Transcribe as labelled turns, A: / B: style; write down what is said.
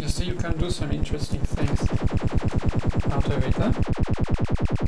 A: You see, you can do some interesting things out of it, huh?